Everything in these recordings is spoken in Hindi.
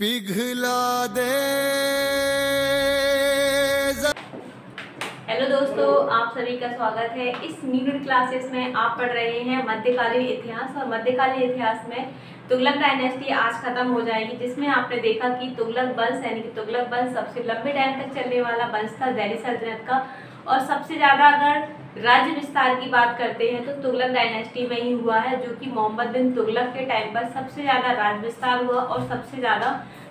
पिघला दे। हेलो दोस्तों, आप सभी का स्वागत है। इस मीडियम क्लासेस में आप पढ़ रहे हैं मध्यकालीन इतिहास और मध्यकालीन इतिहास में तुगलक डायनेस्टी आज खत्म हो जाएगी, जिसमें आपने देखा कि तुगलक वंश यानी कि तुगलक वंश सबसे लंबे टाइम तक चलने वाला वंश था दिल्ली सल्तनत का। और सबसे ज़्यादा अगर राज्य विस्तार की बात करते हैं तो तुगलक डायनेस्टी में ही हुआ है, जो कि मोहम्मद बिन तुगलक के टाइम पर सबसे ज़्यादा राज्य विस्तार हुआ और सबसे ज़्यादा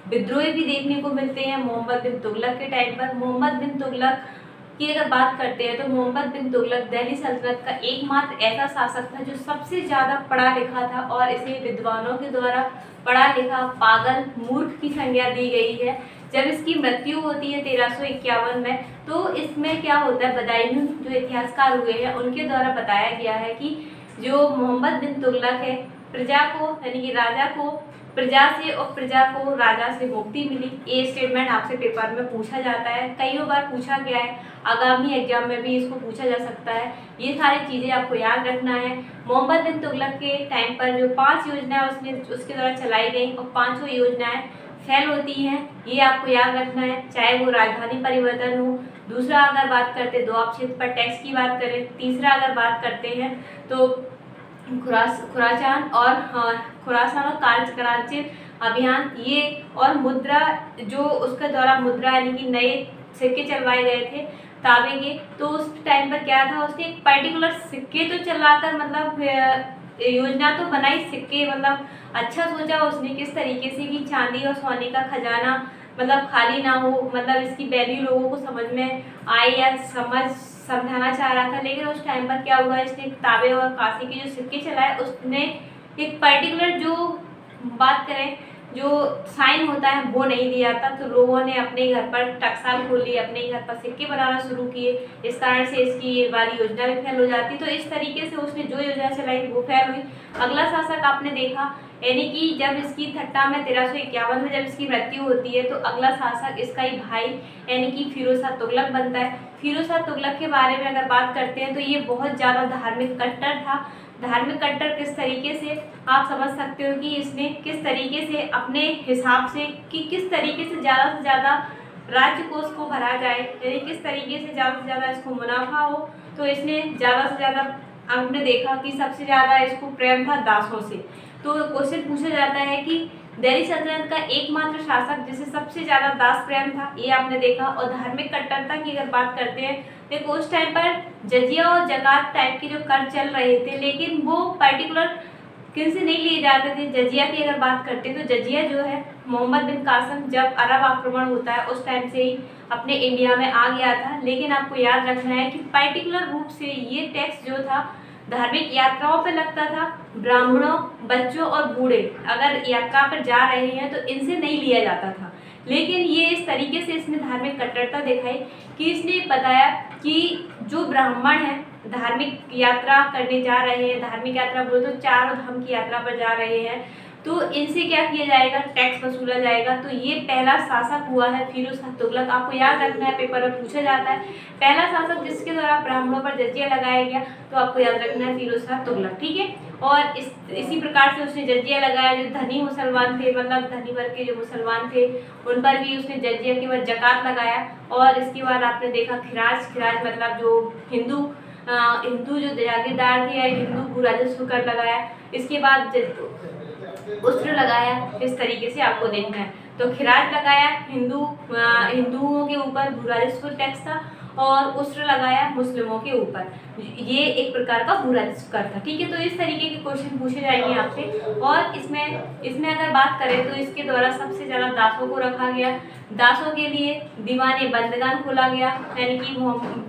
विद्रोह भी देखने को मिलते हैं मोहम्मद बिन तुगलक के टाइम पर। मोहम्मद बिन तुगलक की अगर बात करते हैं तो मोहम्मद बिन तुगलक दिल्ली सल्तनत का एकमात्र ऐसा शासक था जो सबसे ज़्यादा पढ़ा लिखा था और इसे विद्वानों के द्वारा पढ़ा लिखा पागल मूर्ख की संज्ञा दी गई है। जब इसकी मृत्यु होती है तेरह में तो इसमें क्या होता है? बदायूं जो इतिहासकार हुए हैं, उनके द्वारा बताया गया है कि जो मोहम्मद बिन तुगलक है, प्रजा को, यानी कि राजा को, प्रजा से और प्रजा को राजा से मुक्ति मिली। ये स्टेटमेंट आपसे पेपर में पूछा जाता है। कई बार पूछा गया है। आगामी एग्ज़ाम में भी इसको पूछा जा सकता है। ये सारी चीज़ें आपको याद रखना है। मोहम्मद बिन तुगलक के टाइम पर जो पाँच योजनाएँ उसने, उसके द्वारा चलाई गई और पाँचों योजनाएँ फेल होती हैं ये आपको याद रखना है। चाहे वो राजधानी परिवर्तन हो दूसरा अगर बात करते दो आप क्षेत्र पर टैक्स की बात करें तीसरा अगर बात करते हैं तो खुरास खुराचान और हाँ, खुरासान और कार्य अभियान ये और मुद्रा जो उसके द्वारा मुद्रा यानी कि नए सिक्के चलवाए गए थे ताबे के तो उस टाइम पर क्या था उसने एक पर्टिकुलर सिक्के तो चलाकर मतलब योजना तो बनाई सिक्के मतलब अच्छा सोचा उसने किस तरीके से कि चांदी और सोने का खजाना मतलब खाली ना हो मतलब इसकी वैल्यू लोगों को समझ में आए या समझ, समझाना चाह रहा था। लेकिन उस टाइम पर क्या हुआ, इसने किताबें और काशी के जो सिक्के चलाए, उसने एक पर्टिकुलर जो बात करें जो साइन होता है, वो नहीं दिया था। तो लोगों ने अपने घर पर टकसाल खोल अपने घर पर सिक्के बनाना शुरू किए। इस कारण से इसकी ये वाली योजना भी फेल हो जाती। तो इस तरीके से उसने जो योजना चलाई, वो फेल हुई। अगला शासक आपने देखा, यानी कि जब इसकी थट्टा में तेरह सौ इक्यावन में जब इसकी मृत्यु होती है तो अगला शासक इसका ही भाई, यानी कि फिरोज तुगलक बनता है। फिरोज तुगलक के बारे में अगर बात करते हैं तो ये बहुत ज़्यादा धार्मिक कट्टर था। धार्मिक कट्टर किस तरीके से आप समझ सकते हो कि इसने किस तरीके से अपने हिसाब से कि किस तरीके से ज़्यादा से ज़्यादा राज्य कोष को भरा जाए, यानी किस तरीके से ज़्यादा से ज़्यादा इसको मुनाफा हो तो इसने ज़्यादा से ज़्यादा हमने देखा कि सबसे ज़्यादा इसको प्रेम था दासों से। तो क्वेश्चन पूछा जाता है कि दिल्ली सल्तनत का एकमात्र शासक जिसे सबसे ज़्यादा दास प्रेम था, ये आपने देखा, और धार्मिक कट्टरता की अगर बात करते हैं देखो उस टाइम पर जजिया और जकात टाइप के जो कर चल रहे थे, लेकिन वो पर्टिकुलर किन से नहीं लिए जाते थे। जजिया की अगर बात करते हैं तो जजिया जो है, मोहम्मद बिन कासम जब अरब आक्रमण होता है, उस टाइम से ही अपने इंडिया में आ गया था। लेकिन आपको याद रखना है कि पर्टिकुलर रूप से ये टैक्स जो था, धार्मिक यात्राओं पर लगता था। ब्राह्मणों, बच्चों और बूढ़े अगर यात्रा पर जा रहे हैं तो इनसे नहीं लिया जाता था। लेकिन ये इस तरीके से इसने धार्मिक कट्टरता दिखाई कि इसने बताया कि जो ब्राह्मण है, धार्मिक यात्रा करने जा रहे हैं, धार्मिक यात्रा बोलो तो चारों धाम की यात्रा पर जा रहे हैं। तो इनसे क्या किया जाएगा? टैक्स वसूला जाएगा। तो ये पहला शासक हुआ है फिरोज तुगलक। आपको याद रखना है पेपर में पूछा जाता है। पहला शासक जिसके द्वारा ब्राह्मणों पर जजिया लगाया गया तो आपको याद रखना है, फिरोज तुगलक, ठीक है? और इस, इसी प्रकार से उसने जजिया लगाया, जो धनी मुसलमान थे मतलब धनी वर्ग के जो मुसलमान थे, उन पर भी उसने जजिया के बाद जक़ात लगाया। और इसके बाद आपने देखा खिराज खिराज मतलब जो हिंदू हिंदू जो जागीरदार थे या हिंदू भू राजस्व कर लगाया। इसके बाद उस्त्र लगाया, इस तरीके से आपको देखना है तो खिराज लगाया, हिंदू हिंदुओं के ऊपर भू राजस्व टैक्स था और उस्त्र लगाया मुस्लिमों के ऊपर। ये एक प्रकार का बुरा कर था, ठीक है? तो इस तरीके के क्वेश्चन पूछे जाएँगे आपसे। और इसमें इसमें अगर बात करें तो इसके द्वारा सबसे ज़्यादा दासों को रखा गया। दासों के लिए दीवाने बंदगान खोला गया, यानी कि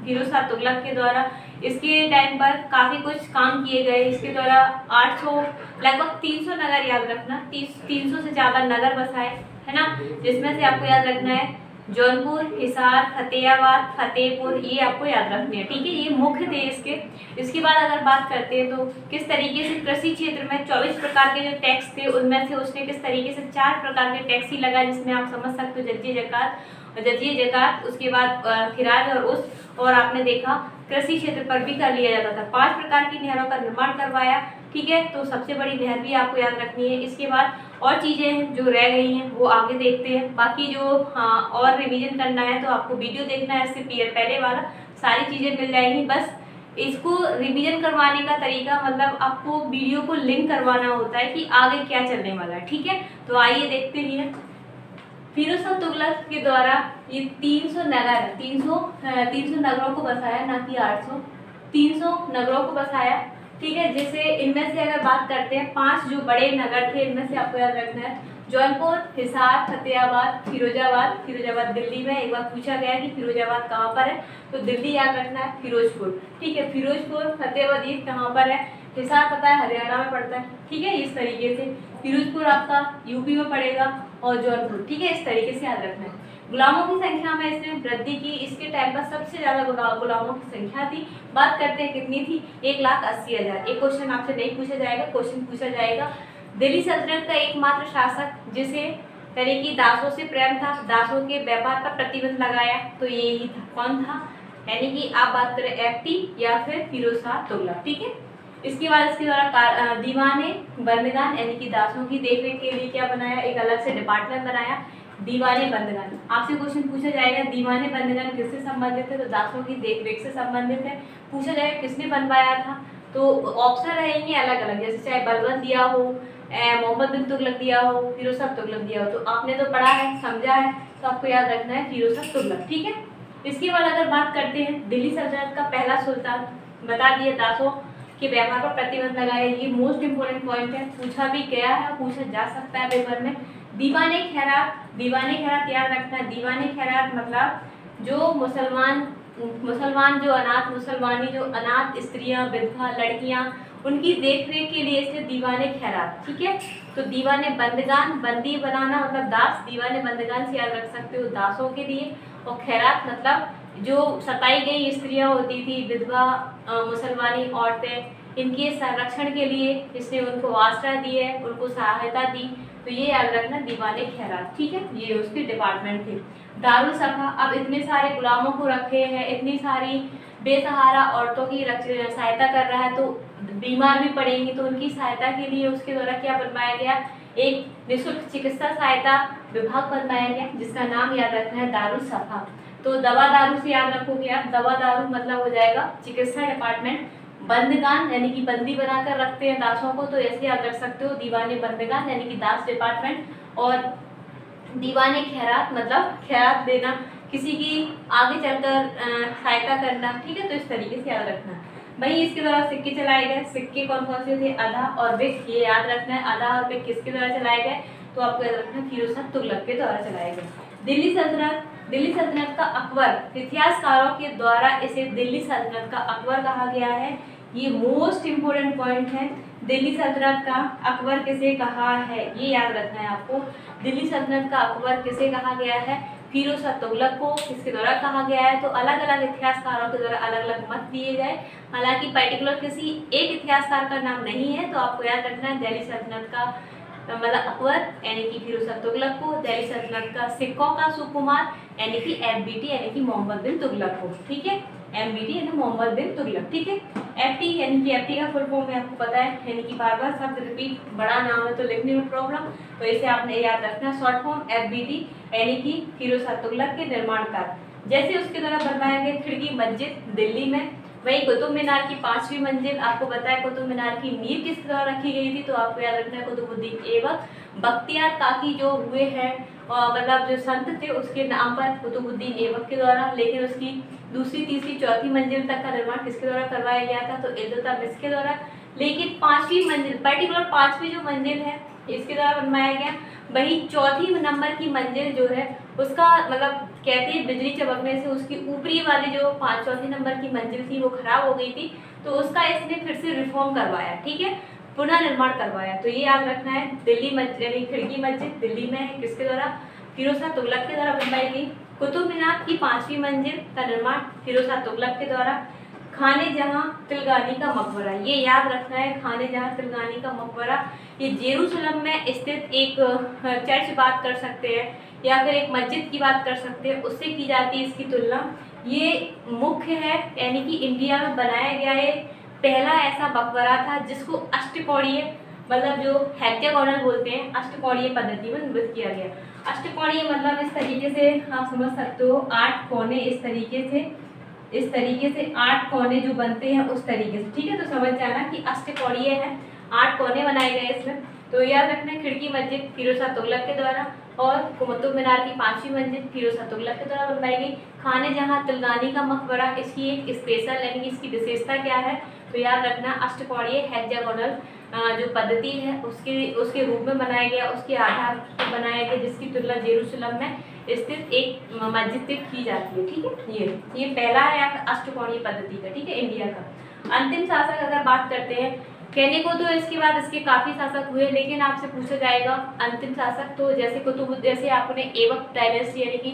फिरोज तुगलक के द्वारा। इसके टाइम पर काफ़ी कुछ काम किए गए। इसके द्वारा 800 लगभग 300 नगर याद रखना। तीस, तीन से ज़्यादा नगर बसाए, है ना? जिसमें से आपको याद रखना है जौनपुर, हिसार, फतेहाबाद, फतेहपुर, ये आपको याद रखने हैं, ठीक है? ये मुख्य थे इसके। इसके बाद अगर बात करते हैं तो किस तरीके से कृषि क्षेत्र में 24 प्रकार के जो टैक्स थे, उनमें से उसने किस तरीके से चार प्रकार के टैक्स ही लगाए, जिसमें आप समझ सकते हो जज्जी जक़ात। जज्जी जक़ात उसके बाद खिराज और उस, और आपने देखा, कृषि क्षेत्र पर भी कर लिया जाता था। पाँच प्रकार की नहरों का निर्माण करवाया, ठीक है? तो सबसे बड़ी नहर भी आपको याद रखनी है। इसके बाद और चीज़ें हैं जो रह गई हैं, वो आगे देखते हैं। बाकी जो हाँ और रिवीजन करना है तो आपको वीडियो देखना है इससे पहले वाला। सारी चीज़ें मिल जाएँगी। बस इसको रिवीजन करवाने का तरीका मतलब आपको वीडियो को लिंक करवाना होता है कि आगे क्या चलने वाला है, ठीक है? तो आइए देखते हैं। फिरोज तुगलक के द्वारा ये 300 नगर 300 300 नगरों को बसाया, ना कि 800 300 नगरों को बसाया। ठीक है, जैसे इनमें से अगर बात करते हैं, पाँच जो बड़े नगर थे, इनमें से आपको याद रखना है। जौनपुर, हिसार, फतेहाबाद, फिरोजाबाद। फिरोजाबाद दिल्ली में एक बार पूछा गया कि फिरोजाबाद कहाँ पर है? तो दिल्ली याद रखना है, फिरोजपुर। ठीक है, फिरोजपुर, फतेहाबाद ये कहाँ पर है? हिसार पता है, हरियाणा में पड़ता है। ठीक है, इस तरीके से। फिरोजपुर आपका यूपी में पड़ेगा। और जौनपुर ठीक है, इस तरीके से याद रखना है। गुलामों की संख्या में इसने वृद्धि की, इसके टाइम पर सबसे ज़्यादा गुलामों की संख्या थी। बात करते हैं कितनी थी? एक लाख अस्सी हज़ार। एक क्वेश्चन आपसे नहीं पूछा जाएगा क्वेश्चन पूछा जाएगा। दिल्ली सल्तनत का एकमात्र शासक, जिसे तरह की दासों से प्रेम था, दासों के व्यापार पर प्रतिबंध लगाया तो ये ही था। कौन था? यानी कि आप बात करें एफटी या फिर फिरोज शाह तुगलक, ठीक है? इसके बाद इसके द्वारा दीवाने, बंदगान, यानी कि दासों की देखरेख के लिए क्या बनाया? एक अलग से डिपार्टमेंट बनाया, दीवाने, बंदगन। आपसे क्वेश्चन पूछा जाएगा, दीवाने, बंदगन किससे संबंधित है? तो दासों की देखरेख से संबंधित है। पूछा जाएगा, किसने बनवाया था? तो ऑप्शन रहेंगे अलग अलग जैसे चाहे बलबन दिया हो मोहम्मद बिन तुगलक दिया हो फिरोज तुगलक दिया हो। तो आपने तो पढ़ा है, समझा है तो आपको याद रखना है फिरोज तुगलक, ठीक है? इसके बाद अगर बात करते हैं, दिल्ली सल्तनत का पहला सुल्तान, बता दिए दासों के व्यापार पर प्रतिबंध लगाया ये मोस्ट इंपोर्टेंट पॉइंट है। पूछा भी गया है, पूछा जा सकता है पेपर में। दीवाने खैरात दीवाने खैरात याद रखना, दीवाने खैरात मतलब जो मुसलमान मुसलमान जो अनाथ, मुसलमानी जो अनाथ स्त्रियाँ विधवा लड़कियाँ, उनकी देख रेख के लिए इसलिए दीवाने खैरात, ठीक है? तो दीवाने बंदगान, बंदी बनाना मतलब दास, दीवाने बंदगान से याद रख सकते हो दासों के लिए। और खैरात मतलब जो सताई गई स्त्रियाँ होती थी, विधवा मुसलमानी औरतें, इनके संरक्षण के लिए इसने उनको आश्रय दिए, उनको सहायता दी। तो ये याद रखना दीवाने खैरात, ठीक है? ये उसके डिपार्टमेंट थे। दारुल सफ़ा अब इतने सारे गुलामों को रखे हैं, इतनी सारी बेसहारा औरतों की सहायता कर रहा है तो बीमार भी पड़ेंगी तो उनकी सहायता के लिए उसके द्वारा क्या बनवाया गया? एक निःशुल्क चिकित्सा सहायता विभाग बनवाया गया, जिसका नाम याद रखना है दारुल सफ़ा तो दवा दारू से याद रखोगे आप, दवा दारू मतलब हो जाएगा चिकित्सा डिपार्टमेंट बंदगान, यानी कि बंदी बनाकर रखते हैं दासों को तो ऐसे याद रख सकते हो, दीवाने बंदगान, यानी कि दास डिपार्टमेंट और दीवाने खैरात मतलब खैरात देना, किसी की आगे चलकर सहायता करना, ठीक है तो इस तरीके से याद रखना। वही इसके द्वारा सिक्के चलाए गए, सिक्के कौन कौन से थे? आधा और बिक ये याद रखना है, आधा और बिक किसके द्वारा चलाए गए? तो आपको याद रखना फिरोज तुगलक के द्वारा चलाए गए। दिल्ली सल्तनत दिल्ली सल्तनत का अकबर, इतिहासकारों के द्वारा इसे दिल्ली सल्तनत का अकबर कहा गया है। ये मोस्ट इम्पोर्टेंट पॉइंट है। दिल्ली सल्तनत का अकबर किसे कहा है? ये याद रखना है आपको। दिल्ली सल्तनत का अकबर किसे कहा गया है? फिरोज तुगलक को किसके द्वारा कहा गया है? तो अलग अलग इतिहासकारों के द्वारा अलग अलग मत दिए गए। हालाँकि पर्टिकुलर किसी एक इतिहासकार का नाम नहीं है तो आपको याद रखना है, दिल्ली सल्तनत का मतलब अकबर यानी कि फिरोज तुगलक को दिल्ली सल्तनत का सिक्कों का सुकुमार, यानी कि एफ़ यानी कि मोहम्मद बिन तुगलक को ठीक है? एम बी टी यानी मोहम्मद बिन तुगलक, ठीक है? एफ़ टी यानी कि एफ़ टी का फुल फॉर्म है आपको पता है, यानी कि बार बार शब्द रिपीट बड़ा नाम है तो लिखने में प्रॉब्लम तो इसे आपने याद रखना short form F B T यानी कि फिरोज तुगलक के निर्माण का जैसे उसके द्वारा बनवाया गया खिड़की मस्जिद दिल्ली में वही कुतुब मीनार की पांचवी मंजिल, आपको बताया कुतुब मीनार की नींव किस द्वारा रखी गई थी तो आपको याद रखना है कुतुबुद्दीन एवं बख्तियार काकी जो हुए हैं मतलब जो संत थे, उसके नाम पर कुतुबुद्दीन एवक के द्वारा, लेकिन उसकी दूसरी, तीसरी, चौथी मंजिल तक का निर्माण किसके द्वारा करवाया गया था तो इल्तुतमिश के द्वारा। लेकिन पांचवी मंजिल, पर्टिकुलर पांचवी जो मंजिल है इसके द्वारा बनवाया गया। वही चौथी नंबर की मंजिल जो है, उसका मतलब कहती है बिजली चमकने से उसकी ऊपरी वाली जो पाँच चौथी नंबर की मंजिल थी, वो खराब हो गई थी। तो उसका इसने फिर से रिफॉर्म करवाया, ठीक है? पुनः निर्माण करवाया। तो ये याद रखना है, दिल्ली मस्जिद, यानी खिड़की मस्जिद दिल्ली में है, किसके द्वारा? फिरोज तुगलक के द्वारा बनवाई गई। कुतुब मीनार की पांचवी मंजिल का निर्माण फिरोज तुगलक के द्वारा। खाने जहाँ तिलगानी का मकबरा, ये याद रखना है, खाने जहाँ तिलगानी का मकबरा, ये जेरूसलम में स्थित एक चर्च बात कर सकते हैं, या फिर एक मस्जिद की बात कर सकते हैं, उससे की जाती है इसकी तुलना। ये मुख्य है, यानी कि इंडिया में बनाया गया है पहला ऐसा मकबरा था, जिसको अष्टकोणीय मतलब जो हेक्टेगोनल बोलते हैं, अष्टकोणीय पद्धति में निर्मित किया गया। अष्टकोणीय मतलब इस तरीके से आप समझ सकते हो, आठ कोने इस तरीके से। इस तरीके से आठ कोने जो बनते हैं, उस तरीके से। ठीक है तो समझ जाना कि अष्टकोणीय है। आठ कोने बनाए गए इसमें। तो याद रखना खिड़की मस्जिद फिरोजा तुगलक के द्वारा और कुतुब मीनार की पांचवी मंजिल फिरोजा तुगलक के द्वारा बनवाई गई। खाने जहाँ तिलगानी का मकबरा इसकी एक स्पेशल यानी कि इसकी विशेषता क्या है? तो याद रखना अष्टकोणीय हेक्जागोनल जो पद्धति है, उसके उसके रूप में बनाया गया, उसके आधार पर बनाया गया, जिसकी तुलना जेरूसलम में स्थित एक मस्जिद से की जाती है, ठीक है? ये ये पहला है अष्टकोणीय पद्धति का, ठीक है? इंडिया का। अंतिम शासक अगर बात करते हैं, कहने को तो इसके बाद इसके काफ़ी शासक हुए, लेकिन आपसे पूछा जाएगा, अंतिम शासक तो जैसे कुतुब जैसे आपने एवक डायनेस्टी यानी कि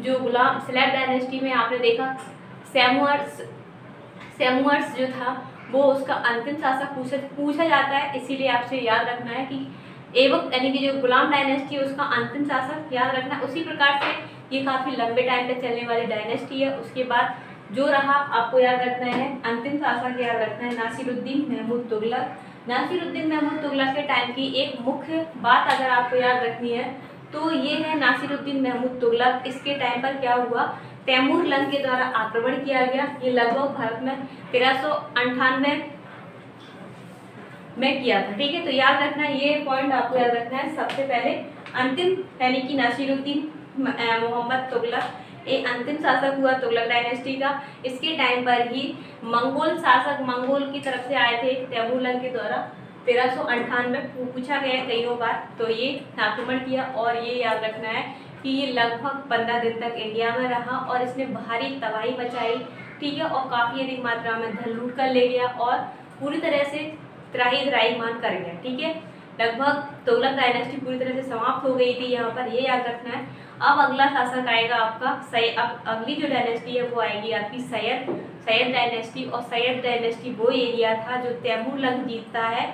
जो गुलाम, स्लैब डायनेस्टी में आपने देखा, सेमुअर्स सेमुअर्स जो था, वो उसका अंतिम शासक पूछा पूछा जाता है, इसीलिए आपसे याद रखना है कि एवक यानी कि जो गुलाम डायनेस्टी है, उसका अंतिम शासक याद रखना, उसी प्रकार से ये काफ़ी लंबे टाइम तक चलने वाली डायनेस्टी है। उसके बाद जो रहा, आपको याद रखना है, अंतिम शासक याद रखना है, नासिरुद्दीन महमूद तुगलक। नासिरुद्दीन महमूद तुगलक के टाइम की एक मुख्य बात अगर आपको याद रखनी है तो ये है नासिरुद्दीन महमूद तुगलक। इसके टाइम पर क्या हुआ? तैमूर लंग के द्वारा आक्रमण किया गया। ये लगभग भारत में तेरह सौ अंठानवे में किया था, ठीक है? तो याद रखना, ये पॉइंट आपको याद रखना है, सबसे पहले अंतिम, यानी कि नासिरुद्दीन मोहम्मद तुगलक, ये अंतिम शासक हुआ तुगलक डायनेस्टी का। इसके टाइम पर ही मंगोल शासक मंगोल की तरफ़ से आए थे, तैमूरलंग के द्वारा। तेरह सौ अंठानवे पूछा गया कई बार। तो ये आक्रमण किया और ये याद रखना है कि ये लगभग पंद्रह दिन तक इंडिया में रहा और इसने भारी तबाही मचाई, ठीक है? और काफ़ी अधिक मात्रा में धन लूट कर ले गया और पूरी तरह से त्राही त्राही मान कर गया ठीक है? लगभग तुगलक डायनेस्टी पूरी तरह से समाप्त हो गई थी, यहाँ पर ये याद रखना है। अब अगला शासक आएगा आपका सै अब अगली जो डायनेस्टी है वो आएगी आपकी सैयद सैयद डायनेस्टी और सैयद डायनेस्टी वो एरिया था जो तैमूर लंग जीतता है।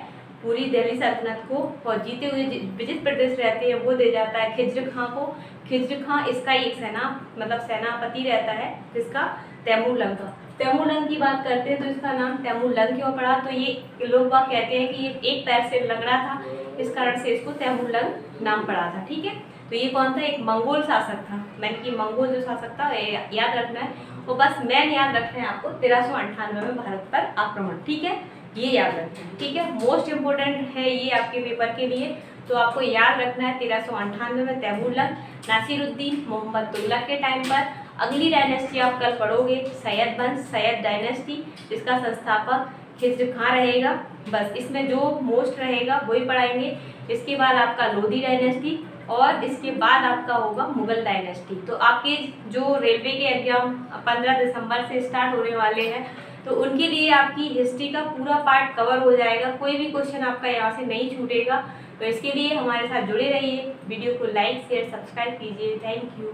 पूरी दिल्ली सल्तनत को और जीते हुए विजित प्रदेश रहते हैं, वो दे जाता है खिज्र खां को। खिज्र खां इसका एक सेना मतलब सेनापति रहता है, जिसका तैमूर लंग का तैमूर लंग की बात करते हैं तो इसका नाम तैमूर क्यों पड़ा? तो ये लोग बाग कहते हैं कि ये एक पैर से लग रहा था, इस कारण से इसको तैमूर लंग नाम पड़ा था, ठीक है? तो ये कौन था? एक मंगोल शासक था। मैंने कि मंगोल जो शासक था याद रखना है। वो बस मैन याद रखना है आपको तेरह में भारत पर आक्रमण, ठीक है? ये याद रखना है, ठीक है? मोस्ट इम्पोर्टेंट है ये आपके पेपर के लिए। तो आपको याद रखना है तेरह में तैमूरलक नासिरुद्दीन मोहम्मद तुगलक के टाइम पर। अगली डायनेस्टी आप कल पढ़ोगे, सैयद वंश सैयद डायनेस्टी जिसका संस्थापक खिज्र खां रहेगा? बस इसमें जो मोस्ट रहेगा, वही पढ़ाएँगे। इसके बाद आपका लोधी डायनेस्टी और इसके बाद आपका होगा मुगल डायनेस्टी तो आपके जो रेलवे के एग्ज़ाम पंद्रह दिसंबर से स्टार्ट होने वाले हैं तो उनके लिए आपकी हिस्ट्री का पूरा पार्ट कवर हो जाएगा। कोई भी क्वेश्चन आपका यहाँ से नहीं छूटेगा। तो इसके लिए हमारे साथ जुड़े रहिए। वीडियो को लाइक शेयर सब्सक्राइब कीजिए। Thank you